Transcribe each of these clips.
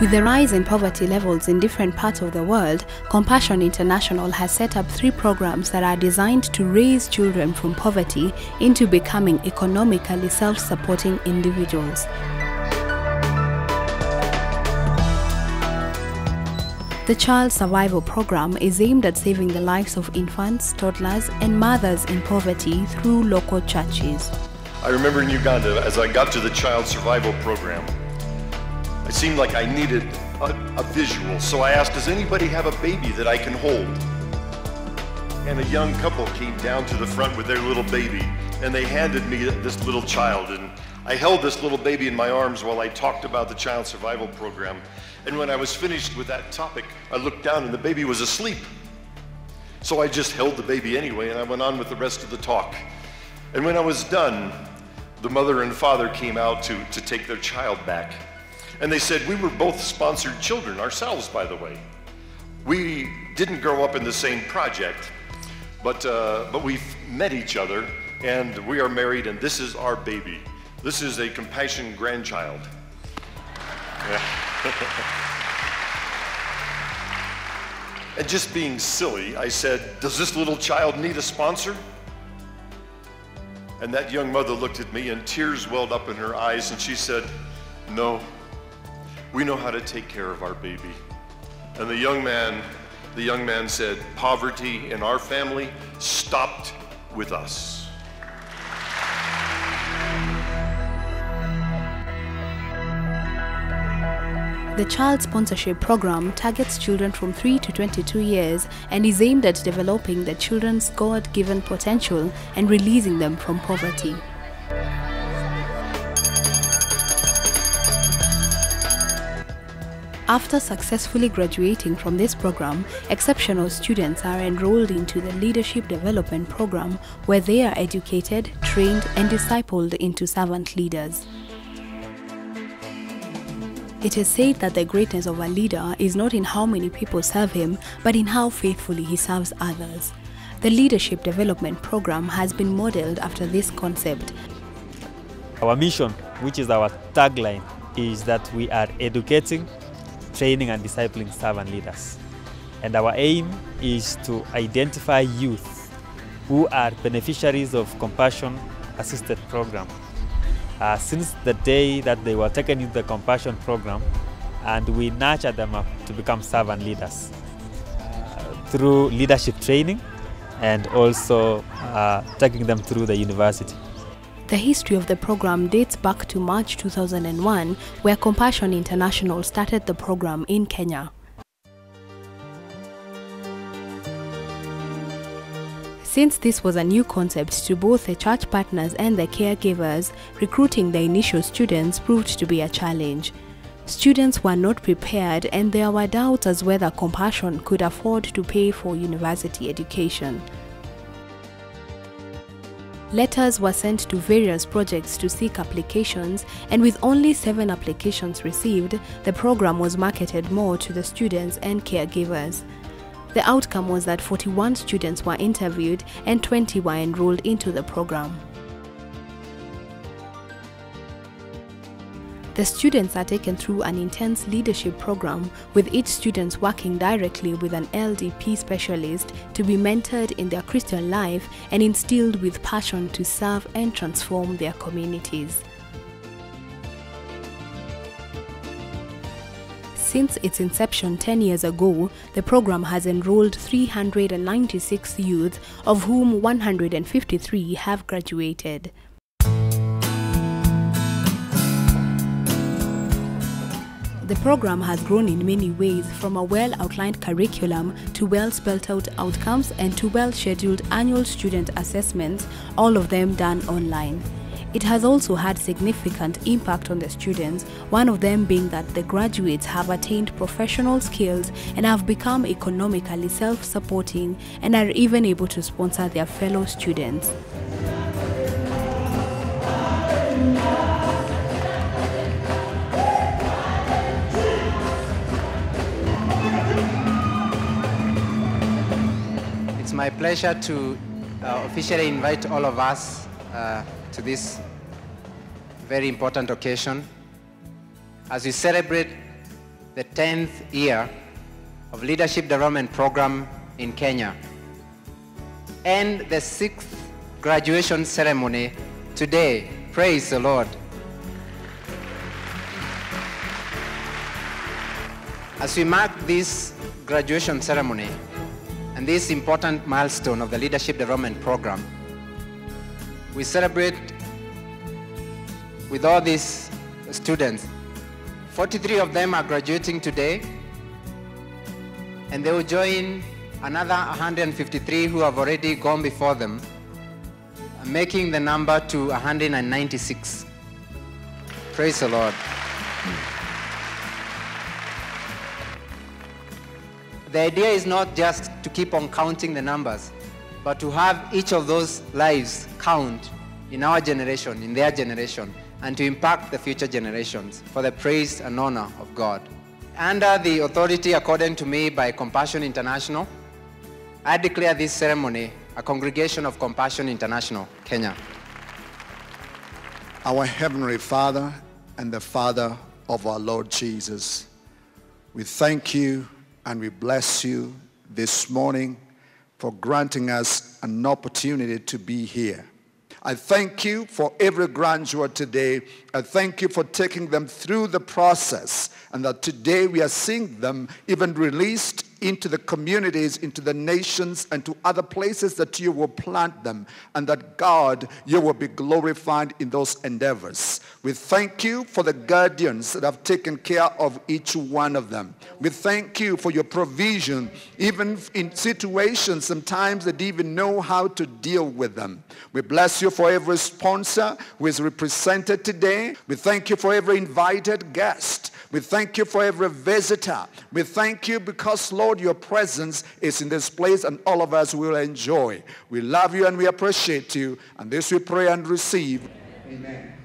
With the rise in poverty levels in different parts of the world, Compassion International has set up three programs that are designed to raise children from poverty into becoming economically self supporting individuals. The Child Survival Program is aimed at saving the lives of infants, toddlers, and mothers in poverty through local churches. I remember in Uganda, as I got to the Child Survival Program, it seemed like I needed a, a visual. So I asked, Does anybody have a baby that I can hold? And a young couple came down to the front with their little baby, and they handed me this little child. And I held this little baby in my arms while I talked about the Child Survival Program. And when I was finished with that topic, I looked down and the baby was asleep. So I just held the baby anyway, and I went on with the rest of the talk. And when I was done, the mother and father came out to, to take their child back. And they said, We were both sponsored children ourselves, by the way. We didn't grow up in the same project, but, uh, but we've met each other, and we are married, and this is our baby. This is a compassion grandchild. And just being silly, I said, Does this little child need a sponsor? And that young mother looked at me and tears welled up in her eyes and she said, No, we know how to take care of our baby. And the young man, the young man said, Poverty in our family stopped with us. The Child Sponsorship Program targets children from 3 to 22 years and is aimed at developing the children's God given potential and releasing them from poverty. After successfully graduating from this program, exceptional students are enrolled into the Leadership Development Program where they are educated, trained, and discipled into servant leaders. It is said that the greatness of a leader is not in how many people serve him, but in how faithfully he serves others. The Leadership Development Program has been modeled after this concept. Our mission, which is our tagline, is that we are educating, training, and discipling servant leaders. And our aim is to identify youth who are beneficiaries of compassion assisted program uh, since the day that they were taken into the compassion program and we nurture them up to become servant leaders uh, through leadership training and also uh, taking them through the university. The history of the program dates back to March 2001, where Compassion International started the program in Kenya. Since this was a new concept to both the church partners and the caregivers, recruiting the initial students proved to be a challenge. Students were not prepared and there were doubts as whether Compassion could afford to pay for university education. Letters were sent to various projects to seek applications, and with only seven applications received, the program was marketed more to the students and caregivers. The outcome was that 41 students were interviewed and 20 were enrolled into the program. The students are taken through an intense leadership program with each student working directly with an LDP specialist to be mentored in their Christian life and instilled with passion to serve and transform their communities. Since its inception 10 years ago, the program has enrolled 396 youth, of whom 153 have graduated. The program has grown in many ways from a well outlined curriculum to well spelled out outcomes and to well scheduled annual student assessments, all of them done online. It has also had significant impact on the students, one of them being that the graduates have attained professional skills and have become economically self supporting and are even able to sponsor their fellow students. My pleasure to uh, officially invite all of us uh, to this very important occasion as we celebrate the 10th year of Leadership Development Program in Kenya and the sixth graduation ceremony today. Praise the Lord. As we mark this graduation ceremony and this important milestone of the Leadership Development Program, we celebrate with all these students. 43 of them are graduating today, and they will join another 153 who have already gone before them, making the number to 196. Praise the Lord. The idea is not just keep on counting the numbers, but to have each of those lives count in our generation, in their generation, and to impact the future generations for the praise and honor of God. Under the authority accorded to me by Compassion International, I declare this ceremony a congregation of Compassion International, Kenya. Our Heavenly Father and the Father of our Lord Jesus, we thank you and we bless you this morning for granting us an opportunity to be here. I thank you for every graduate today. I thank you for taking them through the process and that today we are seeing them even released into the communities, into the nations, and to other places that you will plant them, and that God, you will be glorified in those endeavors. We thank you for the guardians that have taken care of each one of them. We thank you for your provision, even in situations sometimes that even know how to deal with them. We bless you for every sponsor who is represented today. We thank you for every invited guest. We thank you for every visitor. We thank you because, Lord, your presence is in this place and all of us will enjoy. We love you and we appreciate you. And this we pray and receive. Amen.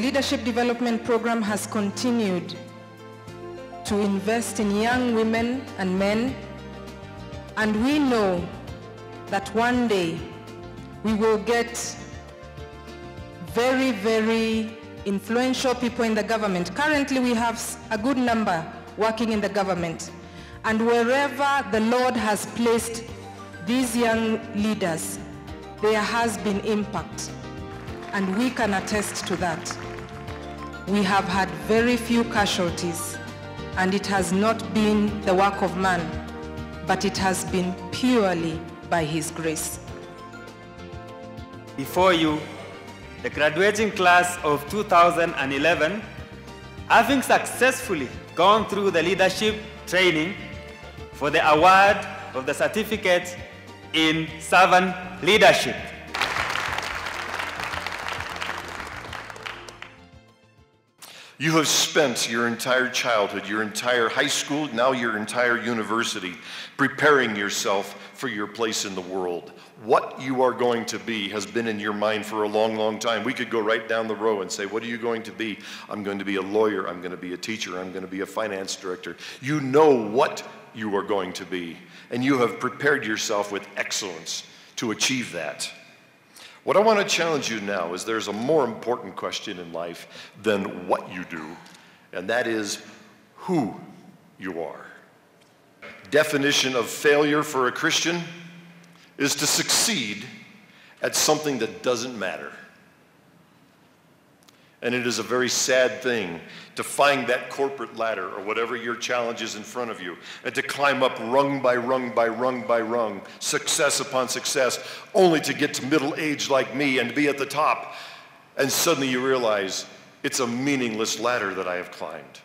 Leadership Development Program has continued to invest in young women and men, and we know that one day we will get very, very influential people in the government. Currently, we have a good number working in the government. And wherever the Lord has placed these young leaders, there has been impact. And we can attest to that. We have had very few casualties, and it has not been the work of man, but it has been purely by His grace. Before you, the graduating class of 2011, having successfully gone through the leadership training for the award of the certificate in servant leadership. You have spent your entire childhood, your entire high school, now your entire university, preparing yourself for your place in the world. What you are going to be has been in your mind for a long, long time. We could go right down the row and say, What are you going to be? I'm going to be a lawyer, I'm going to be a teacher, I'm going to be a finance director. You know what you are going to be, and you have prepared yourself with excellence to achieve that. What I want to challenge you now is there's a more important question in life than what you do, and that is who you are. Definition of failure for a Christian is to succeed at something that doesn't matter. And it is a very sad thing to find that corporate ladder or whatever your challenge is in front of you and to climb up rung by rung by rung by rung, success upon success, only to get to middle age like me and be at the top. And suddenly you realize it's a meaningless ladder that I have climbed.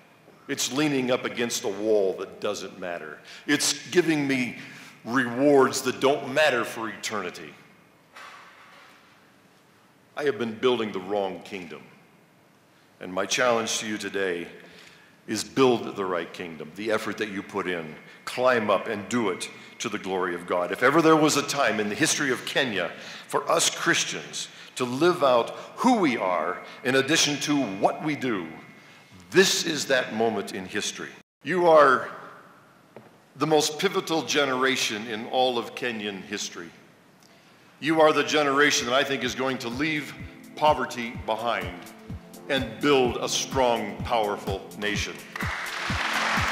It's leaning up against a wall that doesn't matter. It's giving me rewards that don't matter for eternity. I have been building the wrong kingdom. And my challenge to you today is build the right kingdom, the effort that you put in, climb up and do it to the glory of God. If ever there was a time in the history of Kenya for us Christians to live out who we are in addition to what we do, this is that moment in history. You are the most pivotal generation in all of Kenyan history. You are the generation that I think is going to leave poverty behind and build a strong, powerful nation.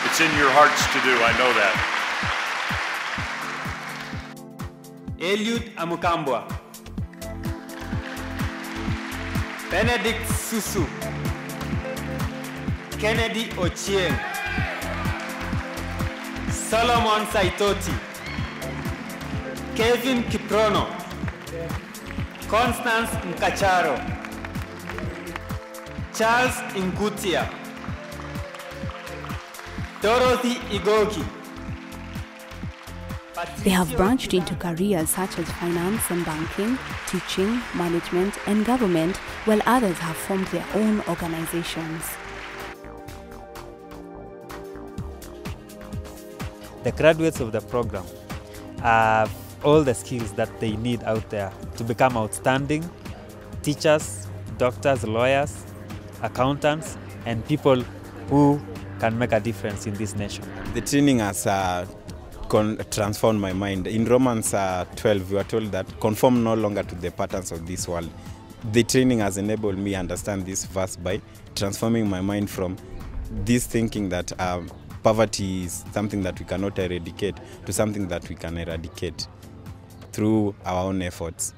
It's in your hearts to do, I know that. Eliud Amukambwa, Benedict Susu, Kennedy Ochieng, Solomon Saitoti, Kevin Kiprono, Constance Mkacharo, Charles Ingutia, Dorothy Igoki. They have branched into careers such as finance and banking, teaching, management, and government, while others have formed their own organizations. The graduates of the program have all the skills that they need out there to become outstanding teachers, doctors, lawyers, accountants, and people who can make a difference in this nation. The training has uh, transformed my mind. In Romans uh, 12, we are told that conform no longer to the patterns of this world. The training has enabled me understand this verse by transforming my mind from this thinking that um, poverty is something that we cannot eradicate to something that we can eradicate through our own efforts.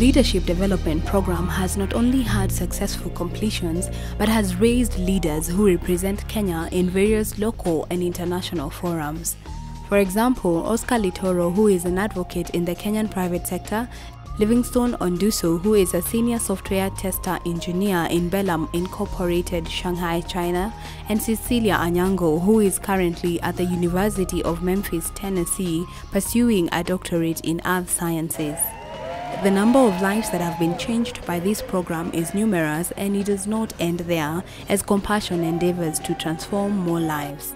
The leadership Development Program has not only had successful completions but has raised leaders who represent Kenya in various local and international forums. For example, Oscar Litoro, who is an advocate in the Kenyan private sector, Livingstone Onduso, who is a senior software tester engineer in Bellam Incorporated, Shanghai, China, and Cecilia Anyango, who is currently at the University of Memphis, Tennessee, pursuing a doctorate in earth sciences. The number of lives that have been changed by this program is numerous and it does not end there as compassion endeavors to transform more lives.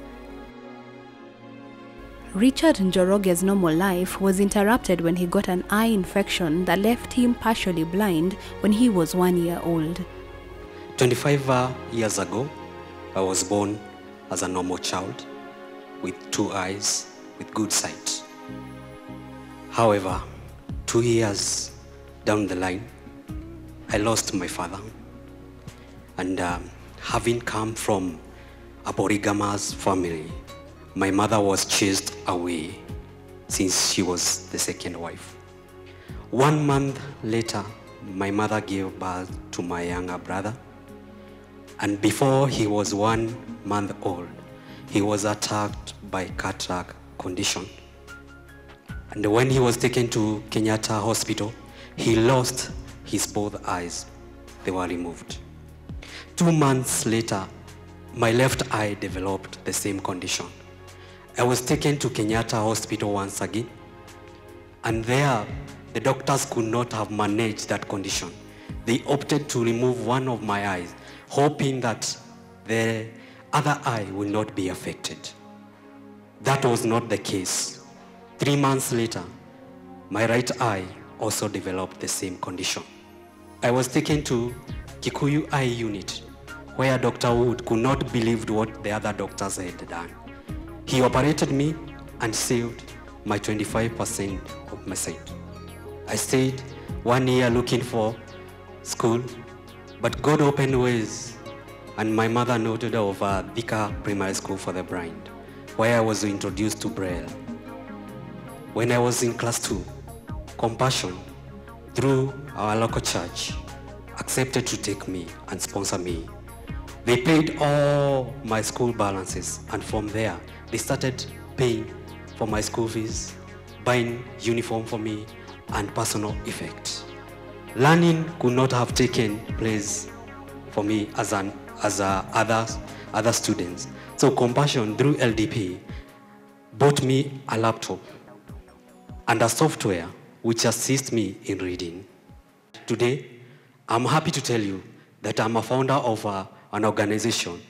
Richard Njoroge's normal life was interrupted when he got an eye infection that left him partially blind when he was one year old. 25 uh, years ago, I was born as a normal child with two eyes, with good sight. However, two years down the line, I lost my father. And um, having come from a polygamous family, my mother was chased away since she was the second wife. One month later, my mother gave birth to my younger brother. And before he was one month old, he was attacked by cataract condition. And when he was taken to Kenyatta Hospital, he lost his both eyes. They were removed. Two months later, my left eye developed the same condition. I was taken to Kenyatta Hospital once again, and there the doctors could not have managed that condition. They opted to remove one of my eyes, hoping that the other eye will not be affected. That was not the case. Three months later, my right eye also developed the same condition. I was taken to Kikuyu Eye Unit, where Dr. Wood could not believe what the other doctors had done. He operated me and saved my 25% of my sight. I stayed one year looking for school, but God opened ways, and my mother noted of a Thika Primary School for the Blind, where I was introduced to Braille. When I was in class two, Compassion, through our local church, accepted to take me and sponsor me. They paid all my school balances, and from there, they started paying for my school fees, buying uniform for me, and personal effect. Learning could not have taken place for me as an as a other other students. So Compassion through LDP bought me a laptop and a software which assists me in reading. Today, I'm happy to tell you that I'm a founder of a, an organization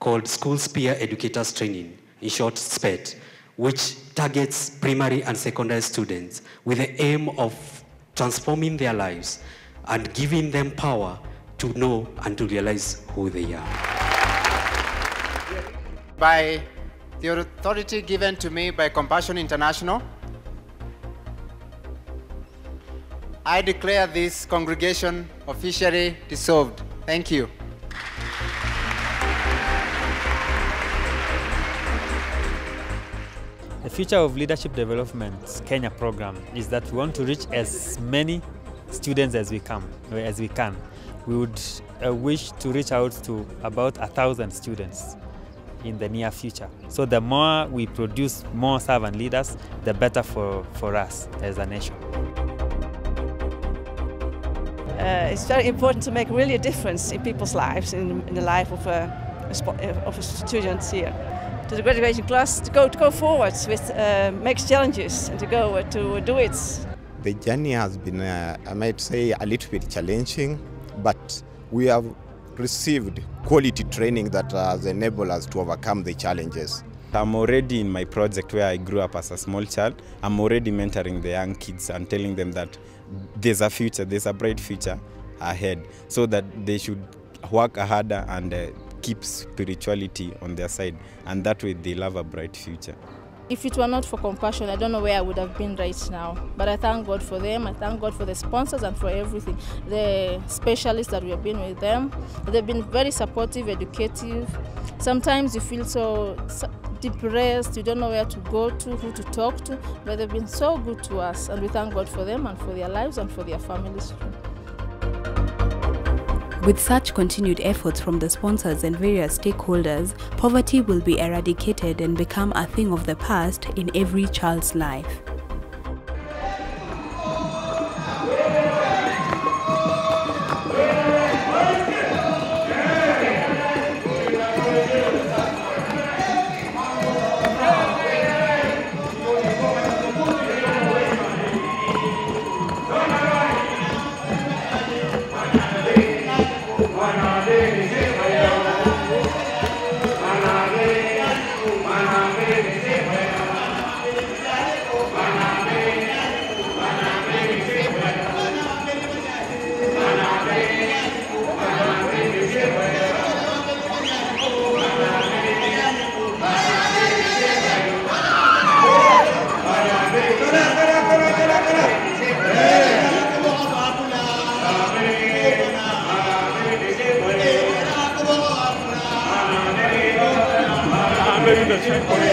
called Schools Peer Educators Training, in short SPET, which targets primary and secondary students with the aim of transforming their lives and giving them power to know and to realize who they are. By the authority given to me by Compassion International, I declare this congregation officially dissolved. Thank you. The Future of Leadership Development Kenya program is that we want to reach as many students as we can. As we can, we would uh, wish to reach out to about a thousand students in the near future. So the more we produce more servant leaders, the better for, for us as a nation. Uh, it's very important to make really a difference in people's lives, in, in the life of a, a spo- uh, of a student here. To the graduation class, to go to go forward with uh, makes challenges and to go uh, to do it. The journey has been, uh, I might say, a little bit challenging, but we have received quality training that has enabled us to overcome the challenges. I'm already in my project where I grew up as a small child. I'm already mentoring the young kids and telling them that there's a future, there's a bright future ahead, so that they should work harder and uh, keep spirituality on their side, and that way they love a bright future. If it were not for compassion, I don't know where I would have been right now. But I thank God for them. I thank God for the sponsors and for everything. The specialists that we have been with them, they've been very supportive, educative. Sometimes you feel so depressed, you don't know where to go to, who to talk to, but they've been so good to us. And we thank God for them and for their lives and for their families too. With such continued efforts from the sponsors and various stakeholders, poverty will be eradicated and become a thing of the past in every child's life. করে